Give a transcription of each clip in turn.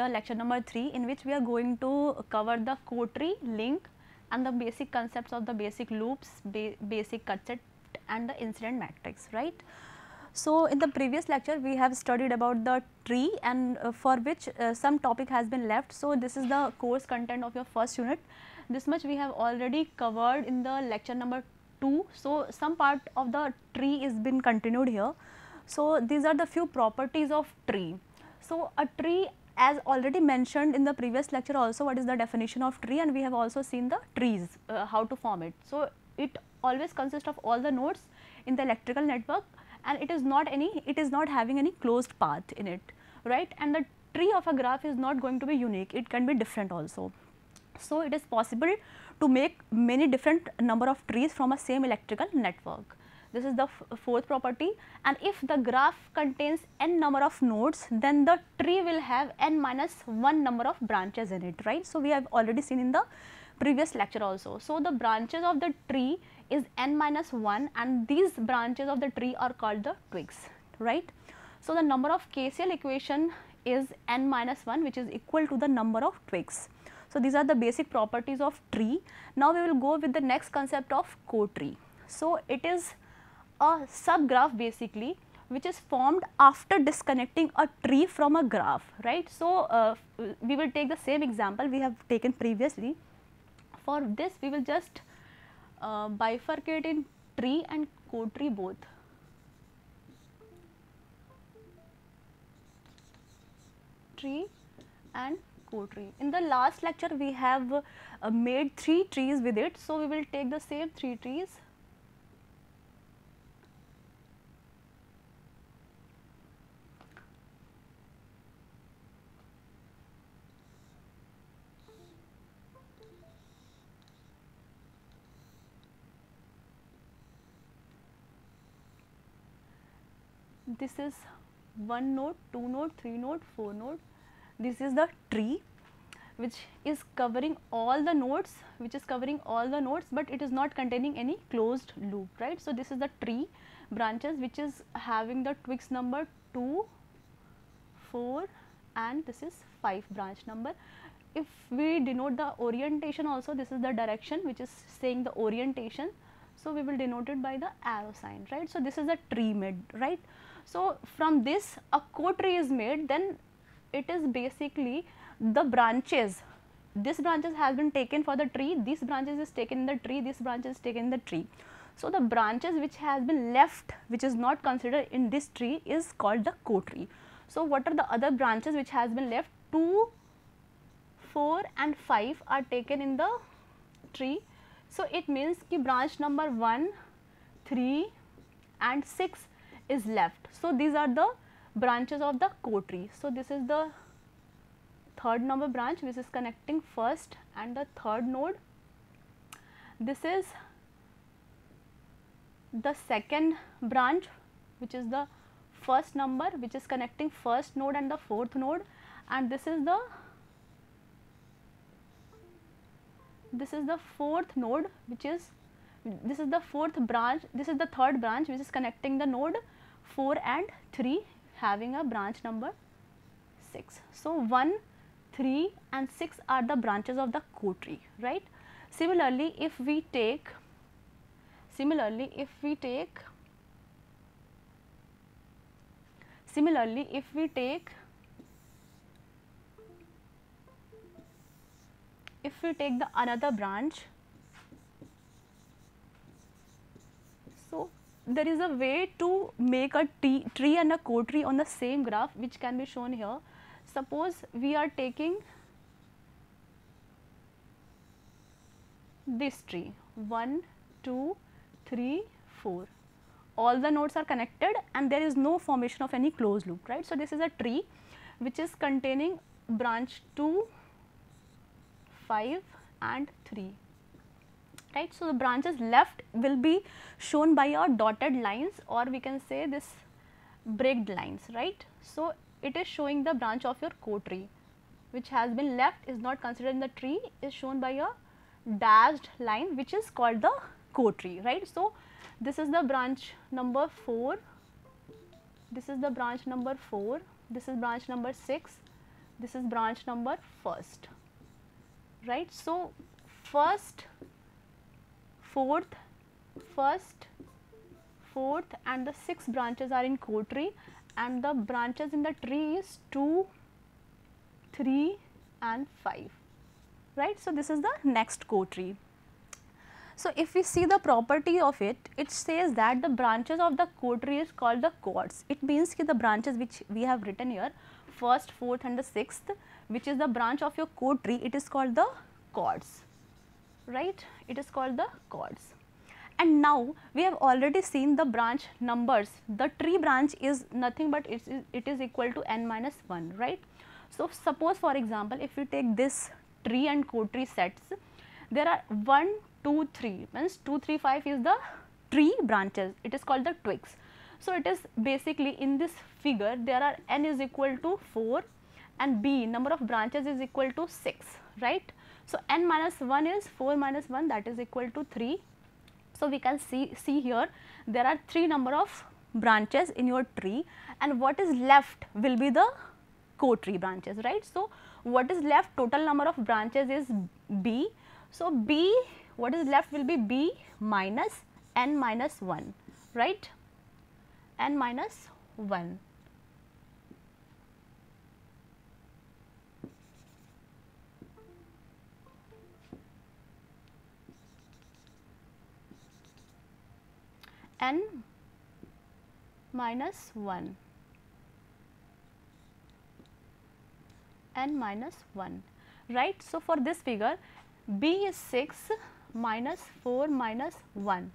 the lecture number 3 in which we are going to cover the cotree, link and the basic concepts of the basic loops, ba basic cut and the incident matrix, right. So, in the previous lecture we have studied about the tree and uh, for which uh, some topic has been left. So, this is the course content of your first unit. This much we have already covered in the lecture number 2. So, some part of the tree is been continued here. So, these are the few properties of tree. So, a tree as already mentioned in the previous lecture also what is the definition of tree and we have also seen the trees uh, how to form it. So, it always consists of all the nodes in the electrical network and it is not any it is not having any closed path in it right and the tree of a graph is not going to be unique it can be different also. So, it is possible to make many different number of trees from a same electrical network. This is the fourth property and if the graph contains n number of nodes then the tree will have n minus 1 number of branches in it right. So, we have already seen in the previous lecture also. So, the branches of the tree is n minus 1 and these branches of the tree are called the twigs right. So, the number of KCL equation is n minus 1 which is equal to the number of twigs. So, these are the basic properties of tree. Now, we will go with the next concept of co-tree. So, it is a subgraph basically which is formed after disconnecting a tree from a graph right. So, uh, we will take the same example we have taken previously. For this we will just uh, bifurcate in tree and co-tree both. Tree and co-tree. In the last lecture we have uh, made three trees with it. So, we will take the same three trees this is one node, two node, three node, four node. This is the tree which is covering all the nodes, which is covering all the nodes, but it is not containing any closed loop, right. So, this is the tree branches which is having the twigs number 2, 4 and this is 5 branch number. If we denote the orientation also, this is the direction which is saying the orientation. So, we will denote it by the arrow sign, right. So, this is a tree made, right. So, from this a cotree is made then it is basically the branches this branches has been taken for the tree this branches is taken in the tree this branches is taken in the tree. So, the branches which has been left which is not considered in this tree is called the cotree. So, what are the other branches which has been left 2, 4 and 5 are taken in the tree. So, it means ki branch number 1, 3 and 6 is left. So, these are the branches of the cotree. So, this is the third number branch which is connecting first and the third node. This is the second branch which is the first number which is connecting first node and the fourth node and this is the this is the fourth node which is this is the fourth branch this is the third branch which is connecting the node 4 and 3 having a branch number 6. So, 1, 3 and 6 are the branches of the co-tree, right. Similarly, if we take, similarly if we take, similarly if we take, if we take the another branch there is a way to make a tree and a co-tree on the same graph which can be shown here. Suppose we are taking this tree 1, 2, 3, 4. All the nodes are connected and there is no formation of any closed loop, right. So, this is a tree which is containing branch 2, 5 and 3 right. So, the branches left will be shown by your dotted lines or we can say this breaked lines right. So, it is showing the branch of your co-tree which has been left is not considered in the tree is shown by a dashed line which is called the co-tree, right. So, this is the branch number 4, this is the branch number 4, this is branch number 6, this is branch number first, right. So, first, fourth, first, fourth and the sixth branches are in co-tree and the branches in the tree is 2, 3 and 5, right. So, this is the next co-tree. So, if we see the property of it, it says that the branches of the co-tree is called the chords. It means the branches which we have written here, first, fourth and the sixth, which is the branch of your co-tree, it is called the chords, right? It is called the chords. And now we have already seen the branch numbers. The tree branch is nothing but it is, it is equal to n minus 1, right? So, suppose for example, if we take this tree and co-tree sets, there are 1, 2, 3 means 2, 3, 5 is the tree branches, it is called the twigs. So, it is basically in this figure there are n is equal to 4 and b number of branches is equal to 6, right. So, n minus 1 is 4 minus 1 that is equal to 3. So, we can see, see here there are 3 number of branches in your tree and what is left will be the co-tree branches, right. So, what is left total number of branches is b. So, b what is left will be b minus n minus 1, right, n minus 1. N minus 1 n minus 1 right. So, for this figure b is 6 minus 4 minus 1.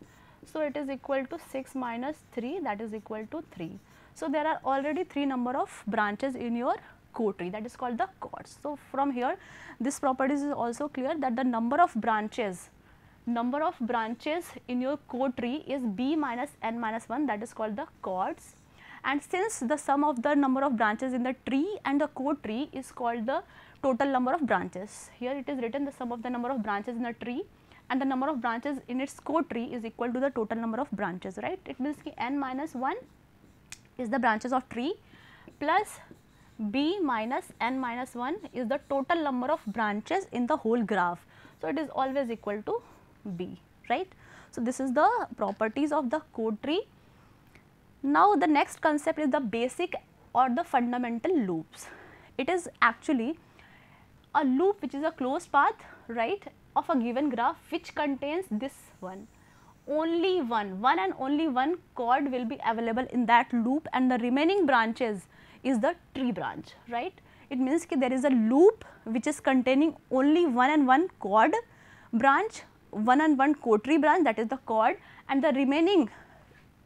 So, it is equal to 6 minus 3 that is equal to 3. So, there are already 3 number of branches in your co-tree that is called the chords. So, from here this property is also clear that the number of branches number of branches in your co-tree is b minus n minus 1 that is called the chords and since the sum of the number of branches in the tree and the co-tree is called the total number of branches. Here it is written the sum of the number of branches in the tree and the number of branches in its co-tree is equal to the total number of branches, right. It means ki n minus 1 is the branches of tree plus b minus n minus 1 is the total number of branches in the whole graph. So, it is always equal to b, right. So, this is the properties of the co-tree. Now, the next concept is the basic or the fundamental loops. It is actually a loop which is a closed path, right, of a given graph which contains this one only one, one and only one chord will be available in that loop and the remaining branches is the tree branch, right. It means that there is a loop which is containing only one and one chord branch, one and one co-tree branch that is the chord and the remaining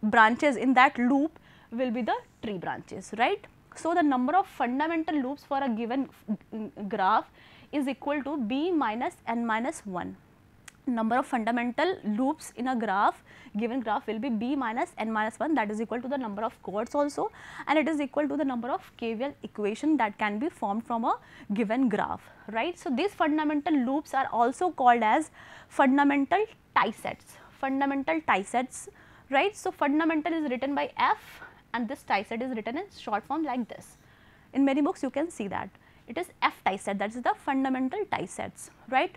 branches in that loop will be the tree branches, right. So, the number of fundamental loops for a given mm, graph is equal to b minus n minus 1. Number of fundamental loops in a graph given graph will be b minus n minus 1 that is equal to the number of chords also and it is equal to the number of KVL equation that can be formed from a given graph right. So, these fundamental loops are also called as fundamental tie sets fundamental tie sets right. So, fundamental is written by F and this tie set is written in short form like this. In many books you can see that it is F tie set that is the fundamental tie sets right.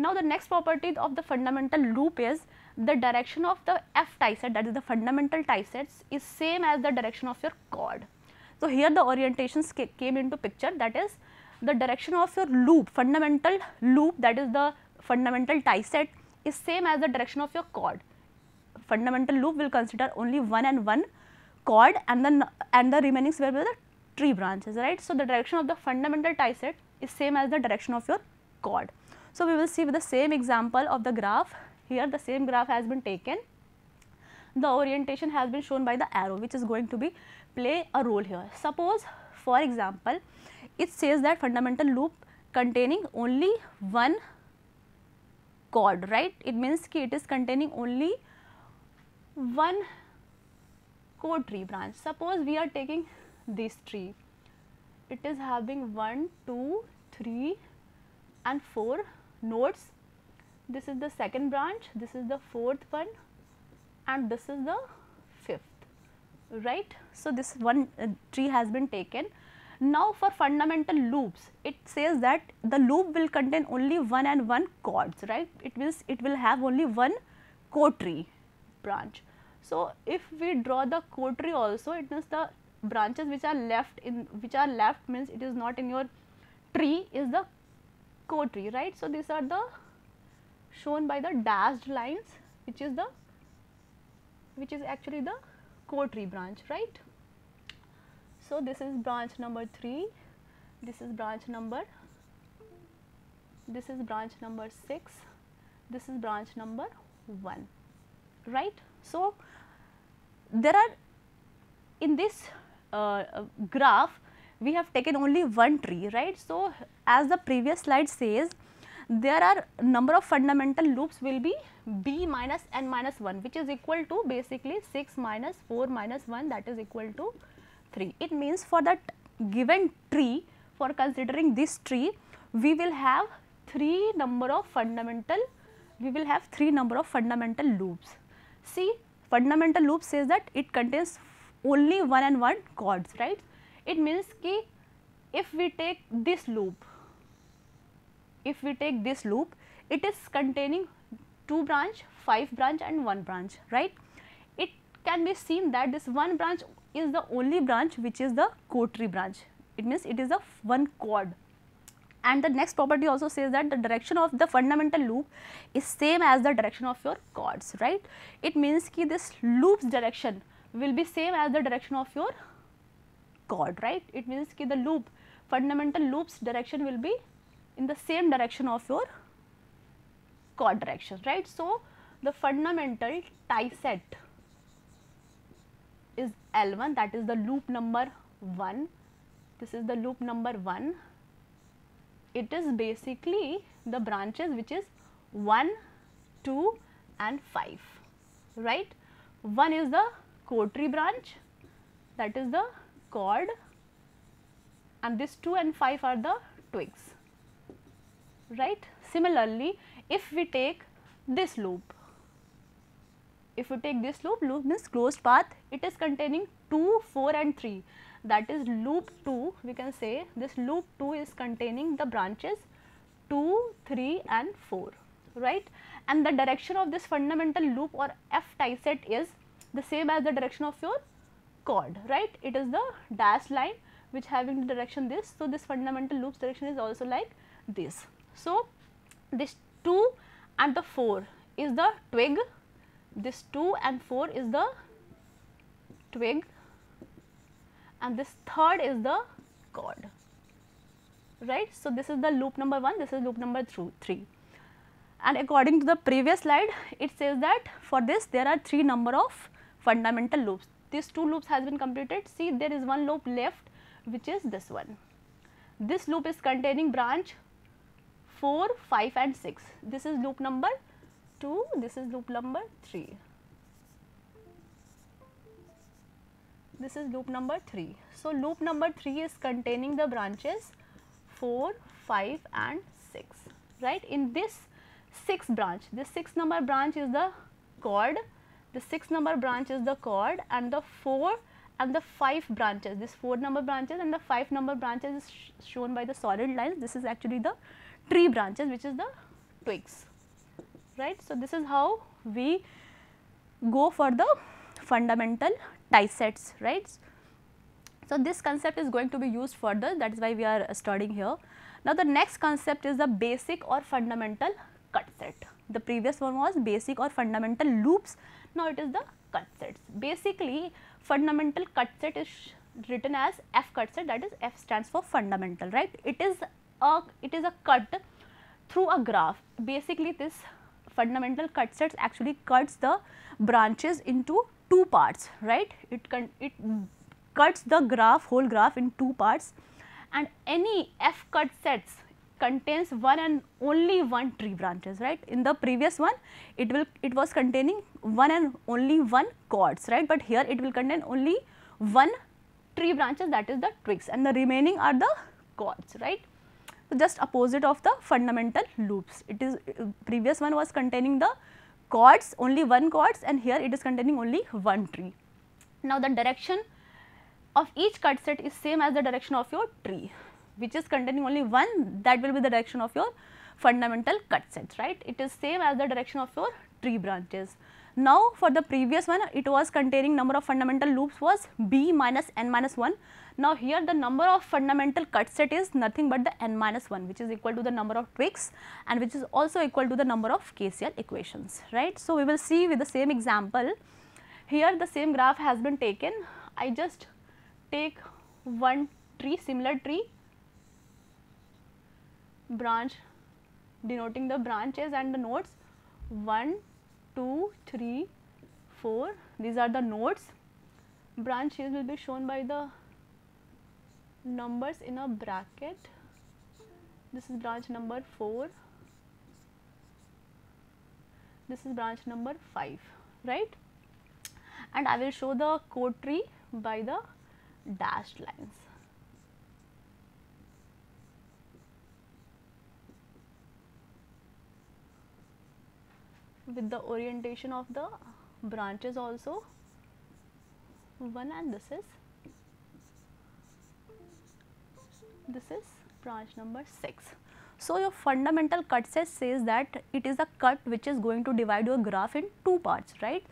Now, the next property of the fundamental loop is the direction of the F tie set that is the fundamental tie sets is same as the direction of your chord. So, here the orientations came into picture that is the direction of your loop fundamental loop that is the fundamental tie set is same as the direction of your chord. Fundamental loop will consider only one and one chord and then and the remaining will be the tree branches, right. So, the direction of the fundamental tie set is same as the direction of your chord. So, we will see with the same example of the graph, here the same graph has been taken, the orientation has been shown by the arrow which is going to be play a role here. Suppose for example, it says that fundamental loop containing only one chord, right. It means ki it is containing only one co-tree branch. Suppose we are taking this tree. It is having 1, 2, 3 and 4 nodes. This is the second branch, this is the fourth one and this is the fifth, right. So, this one uh, tree has been taken Now for fundamental loops, it says that the loop will contain only one and one chords, right? It means it will have only one cotree branch. So if we draw the cotree also, it means the branches which are left in which are left means it is not in your tree is the cotree, right? So these are the shown by the dashed lines, which is the which is actually the cotree branch, right? So, this is branch number 3, this is branch number, this is branch number 6, this is branch number 1, right. So, there are in this uh, uh, graph we have taken only one tree, right. So, as the previous slide says, there are number of fundamental loops will be b minus n minus 1 which is equal to basically 6 minus 4 minus 1 that is equal to 3. It means for that given tree, for considering this tree, we will have 3 number of fundamental, we will have 3 number of fundamental loops. See, fundamental loop says that it contains only one and one chords, right. It means ki if we take this loop, if we take this loop, it is containing 2 branch, 5 branch and 1 branch, right. It can be seen that this one branch is the only branch which is the cotree branch. It means it is a one chord. And the next property also says that the direction of the fundamental loop is same as the direction of your chords, right. It means ki this loop's direction will be same as the direction of your chord, right. It means ki the loop, fundamental loop's direction will be in the same direction of your chord direction, right. So, the fundamental tie set is L1 that is the loop number 1. This is the loop number 1. It is basically the branches which is 1, 2 and 5, right. 1 is the cotree branch that is the chord and this 2 and 5 are the twigs, right. Similarly, if we take this loop if we take this loop, loop means closed path, it is containing 2, 4 and 3 that is loop 2 we can say this loop 2 is containing the branches 2, 3 and 4 right and the direction of this fundamental loop or F tie set is the same as the direction of your chord right? It is the dash line which having the direction this. So this fundamental loop's direction is also like this. So this 2 and the 4 is the twig. This 2 and 4 is the twig. And this third is the chord right. So, this is the loop number 1 this is loop number 3 and according to the previous slide it says that for this there are 3 number of fundamental loops these 2 loops has been completed see there is one loop left which is this one this loop is containing branch 4 5 and 6 this is loop number 2, this is loop number 3. This is loop number 3. So, loop number 3 is containing the branches 4, 5 and 6, right. In this 6 branch, this 6 number branch is the chord, the 6 number branch is the chord and the 4 and the 5 branches, this 4 number branches and the 5 number branches is sh shown by the solid lines. This is actually the tree branches which is the twigs right. So, this is how we go for the fundamental tie sets right. So, this concept is going to be used further that is why we are studying here. Now, the next concept is the basic or fundamental cut set. The previous one was basic or fundamental loops, now it is the cut sets. Basically, fundamental cut set is written as F cut set that is F stands for fundamental right. It is a it is a cut through a graph. Basically, this fundamental cut sets actually cuts the branches into two parts, right. It, can, it cuts the graph, whole graph in two parts and any f cut sets contains one and only one tree branches, right. In the previous one, it will, it was containing one and only one chords, right, but here it will contain only one tree branches that is the twigs and the remaining are the chords, right So, just opposite of the fundamental loops. It is uh, previous one was containing the chords, only one chords and here it is containing only one tree. Now the direction of each cut set is same as the direction of your tree which is containing only one that will be the direction of your fundamental cut sets right? It is same as the direction of your tree branches. Now for the previous one it was containing number of fundamental loops was b minus n minus 1 now here the number of fundamental cut set is nothing but the n minus 1 which is equal to the number of twigs and which is also equal to the number of KCL equations right. So, we will see with the same example. Here the same graph has been taken. I just take one tree similar tree branch denoting the branches and the nodes. 1 2 3 4 these are the nodes. Branches will be shown by the numbers in a bracket. This is branch number 4 this is branch number 5 right? And I will show the co-tree by the dashed lines. With the orientation of the branches also 1 and this is this is branch number 6. So, your fundamental cut set says that it is a cut which is going to divide your graph in two parts, right?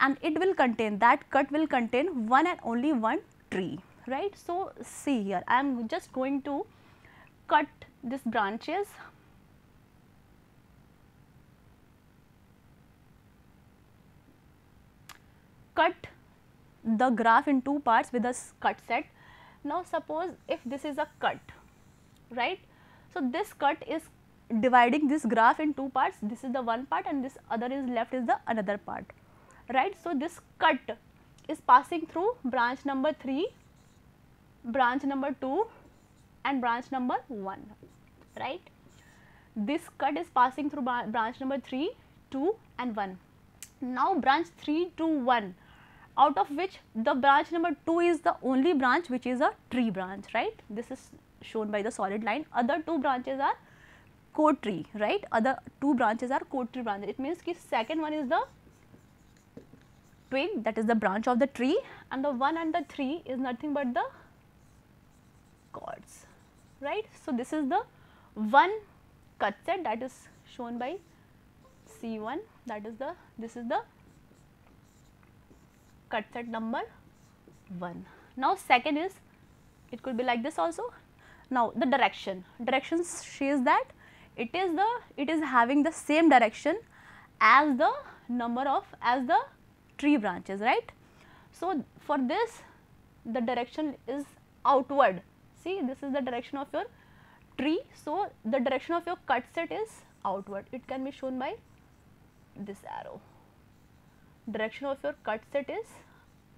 And it will contain, that cut will contain one and only one tree, right? So, see here, I am just going to cut these branches cut the graph in two parts with a cut set now suppose if this is a cut, right. So, this cut is dividing this graph in two parts, this is the one part and this other is left is the another part, right. So, this cut is passing through branch number 3, branch number 2 and branch number 1, right. This cut is passing through branch number 3, 2 and 1. Now, branch 3 to 1 out of which the branch number 2 is the only branch which is a tree branch right? This is shown by the solid line. Other two branches are co-tree right? Other two branches are co-tree branches it means ki second one is the twig that is the branch of the tree and the 1 and the 3 is nothing but the chords right? So this is the one cut set that is shown by C1 that is the this is the cut set number 1. Now, second is it could be like this also. Now, the direction, direction says that it is the it is having the same direction as the number of as the tree branches right. So, for this the direction is outward see this is the direction of your tree. So, the direction of your cut set is outward it can be shown by this arrow direction of your cut set is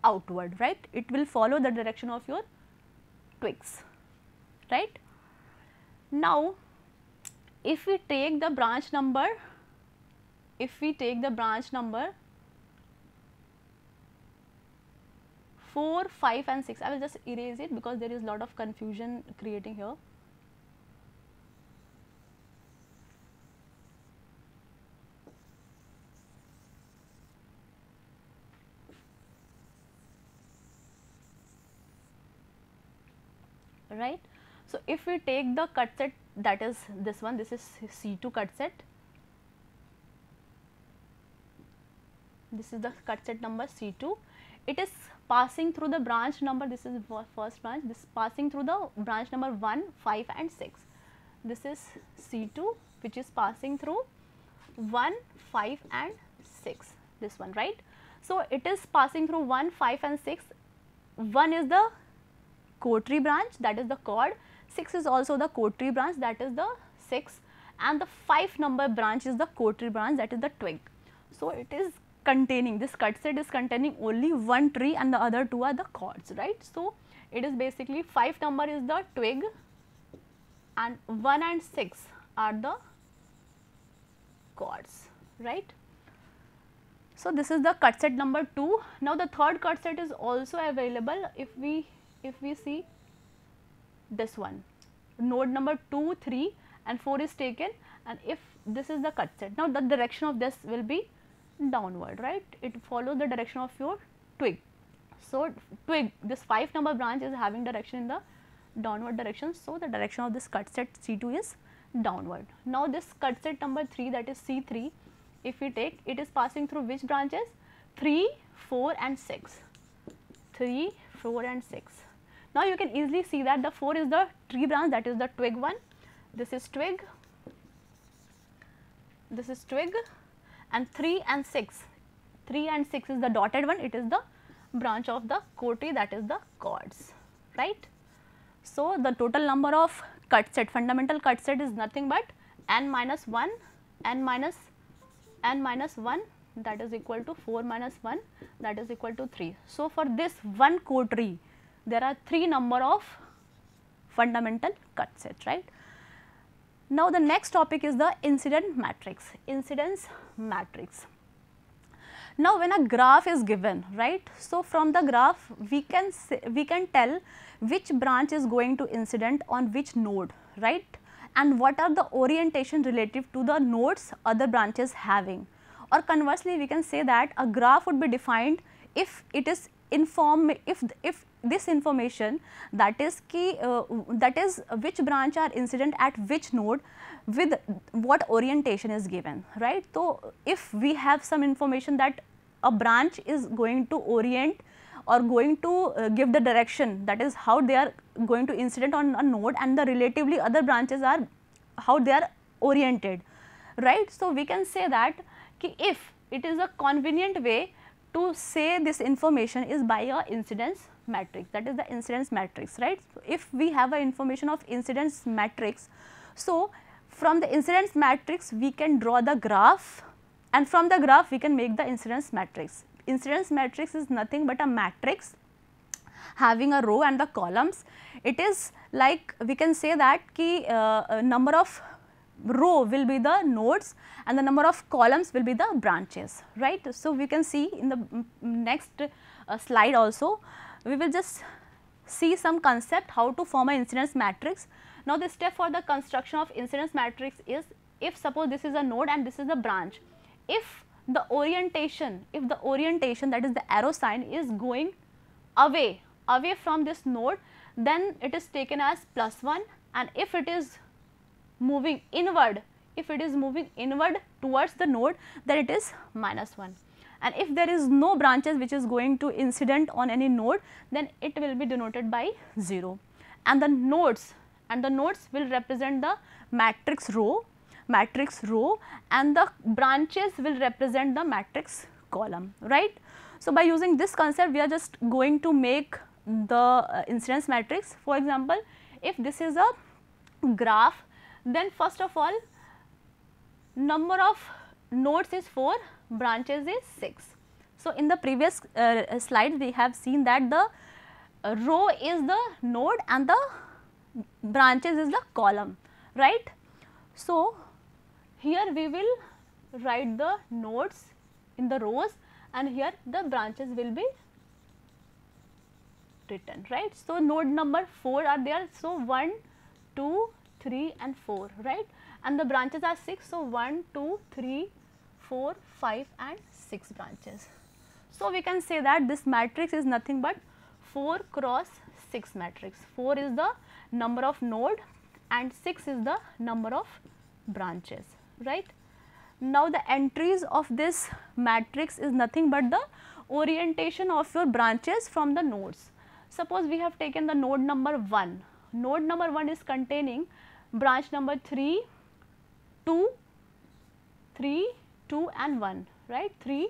outward right? It will follow the direction of your twigs right? Now if we take the branch number if we take the branch number 4 5 and 6 i will just erase it because there is lot of confusion creating here right. So, if we take the cut set that is this one this is C2 cut set this is the cut set number C2 it is passing through the branch number this is first branch this is passing through the branch number 1 5 and 6 this is C2 which is passing through 1 5 and 6 this one right. So, it is passing through 1 5 and 6 1 is the co-tree branch that is the chord, 6 is also the co-tree branch that is the 6 and the 5 number branch is the co-tree branch that is the twig. So, it is containing this cut set is containing only one tree and the other two are the chords right. So, it is basically 5 number is the twig and 1 and 6 are the chords right. So, this is the cut set number 2. Now, the third cut set is also available if we if we see this one node number 2 3 and 4 is taken and if this is the cut set now the direction of this will be downward right it follows the direction of your twig So, twig this 5 number branch is having direction in the downward direction. So, the direction of this cut set C2 is downward. Now, this cut set number 3 that is C3 if we take it is passing through which branches 3, 4 and 6, 3, 4 and 6. Now, you can easily see that the 4 is the tree branch that is the twig one, this is twig, this is twig. And 3 and 6, 3 and 6 is the dotted one, it is the branch of the co-tree that is the chords, right. So, the total number of cut set, fundamental cut set is nothing but n minus 1, n minus n minus 1 that is equal to 4 minus 1 that is equal to 3. So, for this one co-tree there are 3 number of fundamental cut sets right. Now, the next topic is the incident matrix, incidence matrix. Now, when a graph is given, right, so from the graph we can say, we can tell which branch is going to incident on which node, right, and what are the orientation relative to the nodes other branches having. Or conversely, we can say that a graph would be defined if it is inform if if this information that is key uh, that is which branch are incident at which node with what orientation is given right. So, if we have some information that a branch is going to orient or going to uh, give the direction that is how they are going to incident on a node and the relatively other branches are how they are oriented right. So, we can say that if it is a convenient way to say this information is by a incidence matrix that is the incidence matrix right. So, if we have a information of incidence matrix, so from the incidence matrix we can draw the graph and from the graph we can make the incidence matrix. Incidence matrix is nothing but a matrix having a row and the columns. It is like we can say that ki uh, number of row will be the nodes and the number of columns will be the branches right. So, we can see in the next uh, slide also we will just see some concept how to form a incidence matrix. Now, the step for the construction of incidence matrix is if suppose this is a node and this is a branch, if the orientation, if the orientation that is the arrow sign is going away, away from this node, then it is taken as plus 1 and if it is moving inward, if it is moving inward towards the node, then it is minus 1 and if there is no branches which is going to incident on any node then it will be denoted by 0 and the nodes and the nodes will represent the matrix row matrix row and the branches will represent the matrix column right. So, by using this concept we are just going to make the uh, incidence matrix. For example, if this is a graph then first of all number of nodes is 4 branches is 6. So, in the previous uh, slide we have seen that the row is the node and the branches is the column right. So, here we will write the nodes in the rows and here the branches will be written right. So, node number 4 are there. So, 1, 2, 3 and 4 right and the branches are 6. So, 1, 2, 3, 4, 5 and 6 branches. So, we can say that this matrix is nothing but 4 cross 6 matrix. 4 is the number of node and 6 is the number of branches, right. Now, the entries of this matrix is nothing but the orientation of your branches from the nodes. Suppose we have taken the node number 1. Node number 1 is containing branch number 3, 2, 3, 2 and 1 right? 3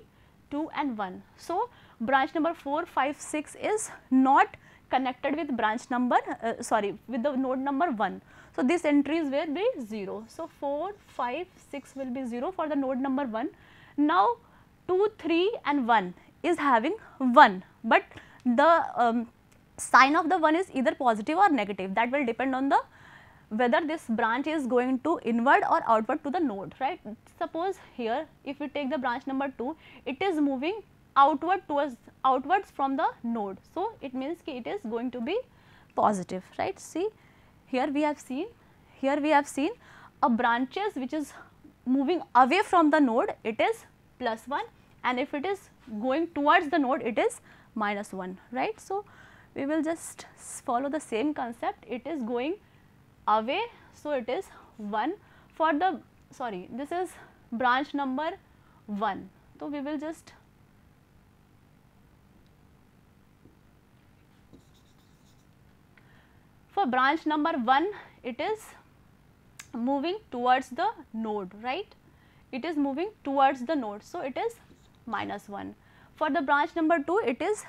2 and 1 so branch number 4 5 6 is not connected with branch number uh, sorry with the node number 1 so these entries will be 0 so 4 5 6 will be 0 for the node number 1 now 2 3 and 1 is having 1 but the um, sign of the 1 is either positive or negative that will depend on the whether this branch is going to inward or outward to the node right. Suppose here if we take the branch number 2 it is moving outward towards outwards from the node. So, it means it is going to be positive right. See here we have seen here we have seen a branches which is moving away from the node it is plus 1 and if it is going towards the node it is minus 1 right. So, we will just follow the same concept it is going away. So, it is 1 for the sorry this is branch number 1. So, we will just for branch number 1 it is moving towards the node right it is moving towards the node so it is minus 1 for the branch number 2 it is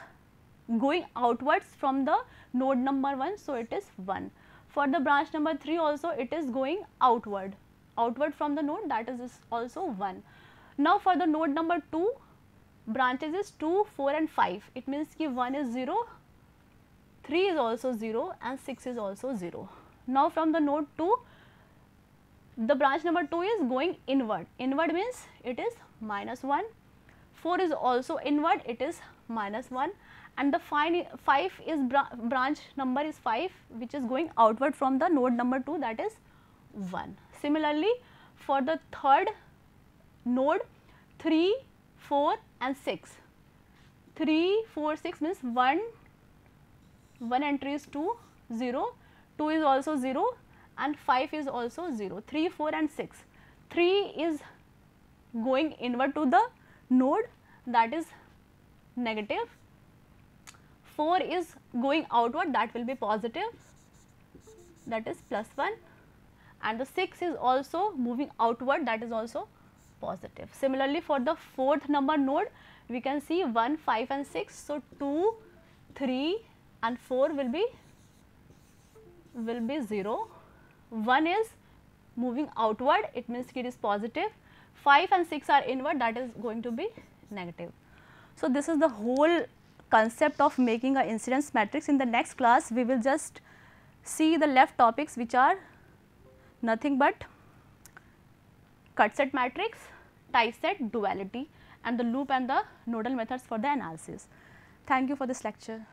going outwards from the node number 1 so it is 1 for the branch number 3 also it is going outward. Outward from the node that is also 1 now for the node number 2 branches is 2 4 and 5 it means ki 1 is 0 3 is also 0 and 6 is also 0 now from the node 2 the branch number 2 is going inward. Inward means it is minus 1. 4 is also inward, it is minus 1 and the 5 is branch number is 5 which is going outward from the node number 2 that is 1. Similarly, for the third node 3, 4 and 6. 3, 4, 6 means 1, 1 entry is 2, 0, 2 is also 0 and 5 is also 0, 3, 4 and 6. 3 is going inward to the node that is negative, 4 is going outward that will be positive that is plus 1 and the 6 is also moving outward that is also positive. Similarly, for the fourth number node we can see 1, 5 and 6. So, 2, 3 and 4 will be will be 0 1 is moving outward it means it is positive 5 and 6 are inward that is going to be negative. So, this is the whole concept of making a incidence matrix in the next class we will just see the left topics which are nothing but cut set matrix, tie set, duality and the loop and the nodal methods for the analysis. Thank you for this lecture.